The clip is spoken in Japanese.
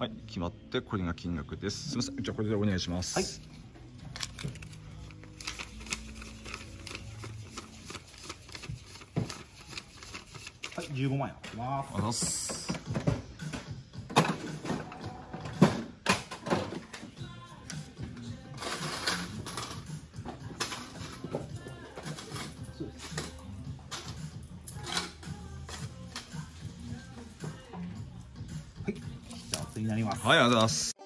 はい。決まってこれが金額です。すみません。じゃあこれでお願いします。はい。はい、15万円。ありますになります。はいありがとうございます